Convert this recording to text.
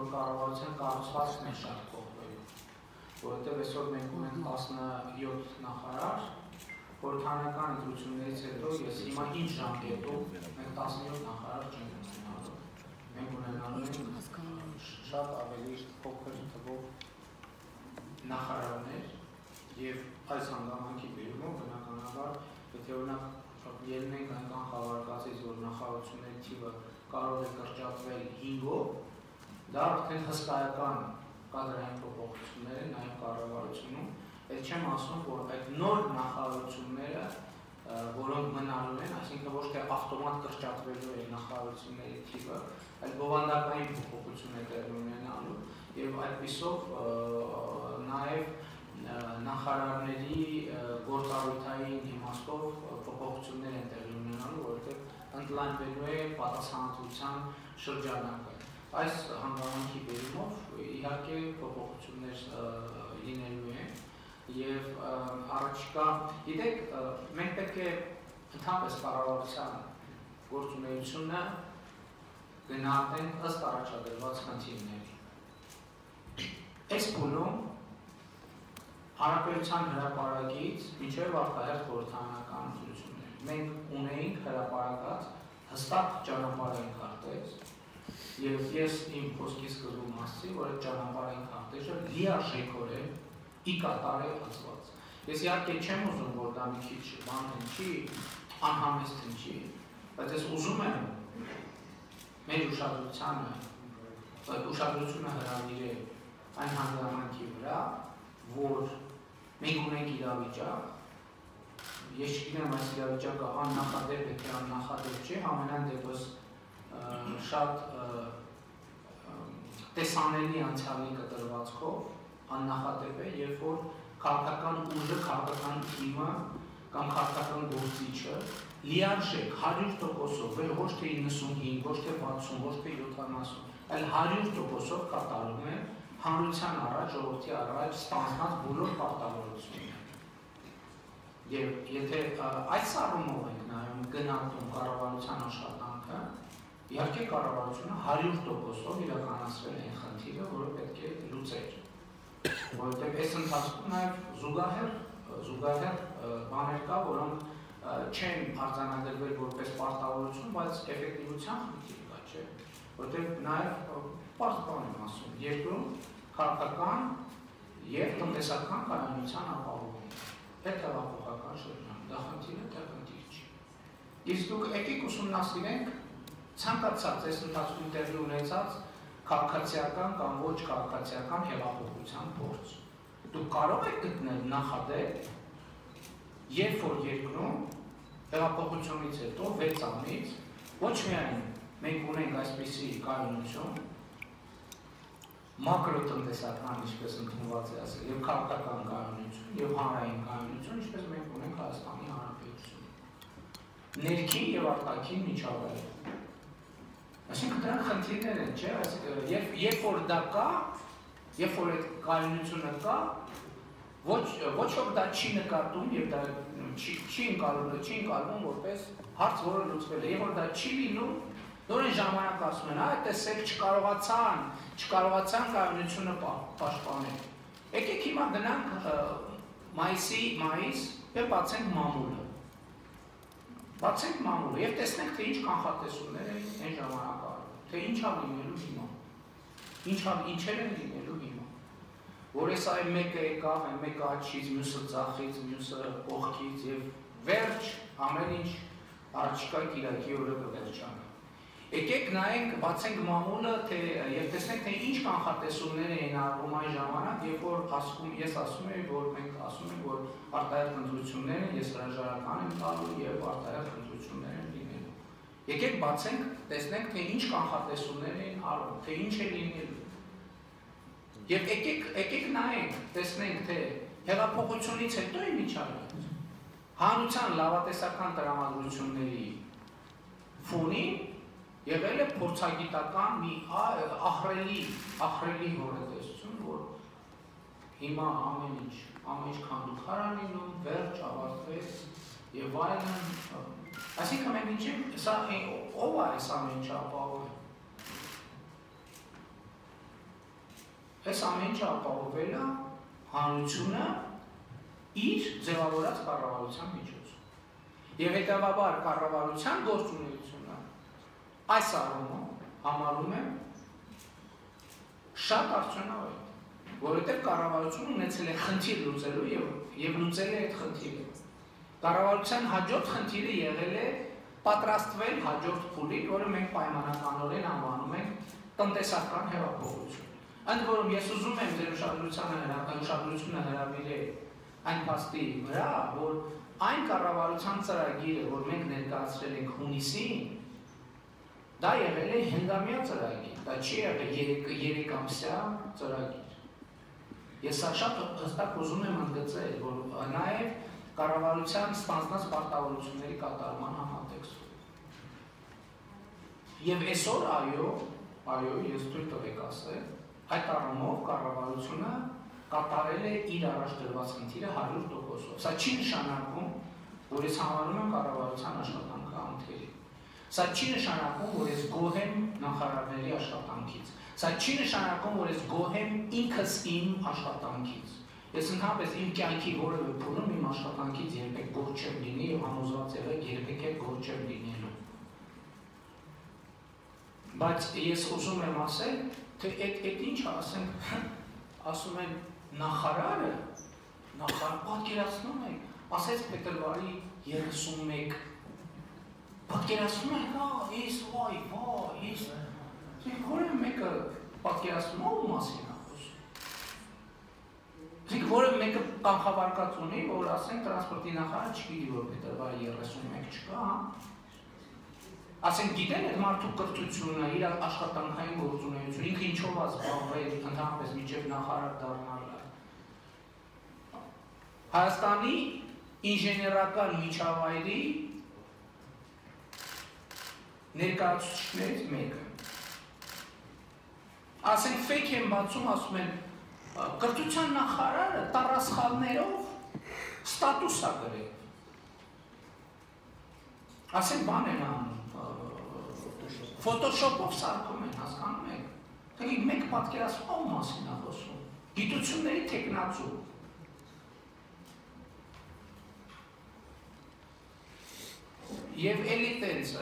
որ կառավարության կառուցվածքն է շատ փոխվելու, որովհետև այսօր մենք ունենք 17 նախարար, խորհրդանական ընտրություններից հետո ես հիմա ինչ ժամկետում մենք 17 նախարար չենք ունենալու։ Մենք ունենալու ենք շատ ավելի փոքր թվով նախարարներ եւ այս հանգամանքի բերումով բնականաբար եթե օրինակ ելնենք այն կանխավարկածից, որ նախարարությունների թիվը կարող է կրճատվել 5-ով, դա արդեն հսկայական կադրային փոփոխություններ են նաև կառավարությունում, այդ չեմ ասում, որ այդ նոր նախարարությունները, որոնք մնալու են, այսինքն ոչ թե ավտոմատ կրճատվելու է նախարարությունների թիվը, այլ բովանդակային փոփոխություն է տեղի ունենալու եւ այդպիսով նաև նախարարների գործառույթային իմաստով փոփոխություններ են տեղի ունենալու, որովհետեւ ընդլայնվելու է պատասխանատվության շրջանակը։ Այս հանգամանքի բերումով իհարկե փոփոխություններ լինելու են եւ առաջկա գիտեք մենք պետք է ընդհանրապես կառավարության գործունեությունը գնահատենք ըստ առաջադրված խնդիրների։ Այս փուլում Հանրապետության հրապարակից մինչև արտահերթ խորհրդանական ընտրություններ։ Մենք ունեինք հրապարակած հստակ ճանապարհային քարտեզ, եւ ես իմ խոսքի սկզբում ասացի, որ այդ ճանապարհային քարտեզը լիարժեքորեն ի կատար է ածված։ Ես իհարկե չեմ ուզում, որ դա մի քիչ բան հնչի, անհամեստ հնչի, բայց ես ուզում եմ մեր ուշադրությանը, ուշադրությունը հրավիրել այն հանգամանքի վրա, որ մենք ունենք իրավիճակ, ես չգիտեմ այս իրավիճակը աննախադեպ է թե աննախադեպ չէ, ամենայն դեպս շատ տեսանելի անցյալի կտրվածքով աննախադեպ է, երբ որ քաղաքական ուժը, քաղաքական թիմը կամ քաղաքական գործիչը լիարժեք 100%-ով, ոչ թե 95, ոչ թե 60, ոչ թե 70, այլ 100%-ով կատարում է հանրության առաջ, ժողովրդի առաջ ստանձնած բոլոր պարտավորությունները։ Եվ եթե այս առումով ենք նայում գնահատում կառավարության աշխատանքը, իհարկե կառավարությունը 100%-ով իրականացրել է այն խնդիրը, որը պետք է լուծեր։ Որովհետև այս ընթացքում նաև զուգահեռ զուգահեռ բաներ կա, որոնք չեն արձանագրվել որպես պարտավորություն, բայց էֆեկտիվության խնդիր կա, չէ՞։ Որտեղ նաև պարզ բան եմ ասում, երկրում քաղաքական եւ տնտեսական կայունության ապահովում։ Դա հեղափոխական շրջան, դա խնդիրը դա խնդիր չի։ Իսկ դուք եկեք ուսումնասիրենք ցանկացած այս ընթացքում տեղի ունեցած քաղաքացիական կամ ոչ քաղաքացիական հեղափոխության փորձ։ Դուք կարող եք գտնել նախադեպ, երբ որ երկրում հեղափոխությունից հետո 6 ամիս ոչ միայն մենք ունենք այսպիսի կայունություն, մակրոտնտեսական, ինչպես ընդունված է ասել, եւ քաղաքական կանոնություն, եւ հանրային կանոնություն, ինչպես մենք ունենք Հայաստանի Հանրապետություն։ Ներքին եւ արտաքին միջավայր։ Այսինքն դրանք խնդիրներ են, չէ՞, այսինքն երբ երբ որ դա կա, երբ որ այդ կանոնությունը կա, ոչ ոչ որ դա չի նկատում եւ դա չի չի ընկալվում, չի ընկալվում որպես հարց, որը լուծվել է, եւ որ դա չի լինում, նորեն ժամանակ ասում են, այ տեսեք չկարողացան, չկարողացան կայունությունը պաշտպանել։ Եկեք հիմա գնանք մայիսի մայիս եւ բացենք մամուլը։ Բացենք մամուլը եւ տեսնենք թե ինչ կանխատեսումներ են այն ժամանակահատվածում, թե ինչա լինելու հիմա։ Ինչա ինչեր են լինելու հիմա։ Որ էս այ մեկը եկավ, այն մեկը աչից, մյուսը ցախից, մյուսը կողքից եւ վերջ ամեն ինչ առաջկա կիրակի օրը կվերջանա։ Եկեք նայենք, բացենք մամուլը, թե եւ տեսնենք թե ինչ կանխատեսումներ էին արվում այն ժամանակ, երբ որ ասում ես ասում եմ, որ մենք ասում ենք, որ արտահայտ ընտրությունները ես հրաժարական եմ տալու եւ արտահայտ լինելու։ Եկեք բացենք, տեսնենք թե ինչ կանխատեսումներ էին արվում, թե ինչ է լինելու։ Եվ եկեք եկեք նայենք, տեսնենք թե հեղափոխությունից հետո է միջավայր։ Հանրության լավատեսական տրամադրությունների ֆոնին եղել է փորձագիտական մի ահրելի, ահրելի հորետեսություն, որ հիմա ամեն ինչ, ամեն ինչ քանդուխար լինում, վերջ ավարտվեց եւ այլն։ Այսինքն մենք ինչ սա ով է այս ամեն ինչը ապահովում։ այս ամեն ինչը ապահովել է հանրությունը իր ձևավորած կառավարության միջոցով։ Եվ հետևաբար կառավարության գործունեությունը այս առումով համարում եմ շատ արդյունավետ, որովհետև կառավարությունը ունեցել է խնդիր լուծելու եւ եւ լուծել է այդ խնդիրը։ Կառավարության հաջորդ խնդիրը եղել է պատրաստվել հաջորդ փուլին, որը մենք պայմանականորեն անվանում ենք տնտեսական հեղափոխություն։ Ընդ որում ես ուզում եմ ձեր ուշադրությանը ուշադրությունը հրավիրել այն փաստի վրա, որ այն կառավարության ծրագիրը, որ մենք ներկայացրել ենք հունիսին, դա եղել է հնգամյա ծրագիր, դա չի եղել 3 ամսյա ծրագիր։ Ես շատ հստակ ուզում եմ ընդգծել, որ նաև կառավարության ստանձնած պարտավորությունների կատարման համատեքստում։ Եւ այսօր այո, այո, ես թույլ տվեք ասել, այդ առումով կառավարությունը կատարել է իր առաջ դրված խնդիրը 100%-ով։ Սա չի նշանակում, որ ես համարում եմ կառավարության աշխատանքը անթերի։ Սա չի նշանակում, որ ես գոհ եմ նախարարների աշխատանքից։ Սա չի նշանակում, որ ես գոհ եմ ինքս իմ աշխատանքից։ Ես ընդհանրապես իմ կյանքի որևէ փուլում իմ աշխատանքից երբեք գոհ չեմ լինի եւ համոզված եղել երբեք էլ գոհ չեմ լինելու։ Բայց ես ուզում եմ ասել, թե այդ այդ ինչ ասենք, ասում են նախարարը, նախար պատկերացնում եք, ասեց փետրվարի 31 պատկերացնում եք, հա, ես վայ, վայ, ես որը մեկը պատկերացնում ո՞ր մասին Իսկ որը մեկը կանխավարկած ունի, որ ասենք տրանսպորտի նախարարը չգիտի, որ փետրվարի 31 չկա, հա։ Ասենք գիտեն այդ մարդու կրթությունը, իր աշխատանքային գործունեությունը, ինքը ինչով է զբաղվել ընդհանրապես միջև նախարար դառնալը։ Հայաստանի ինժեներական միջավայրի ներկայացուցիչներից մեկը։ Ասենք ֆեյք են բացում, ասում են կրթության նախարարը տարասխալներով ստատուս է գրել։ Ասենք բան են անում, Photoshop-ով սարքում են, հասկանում եք։ Դե մեկ պատկերացնում ո՞մ մասին է խոսում։ Գիտությունների տեխնացու։ Եվ էլի տենց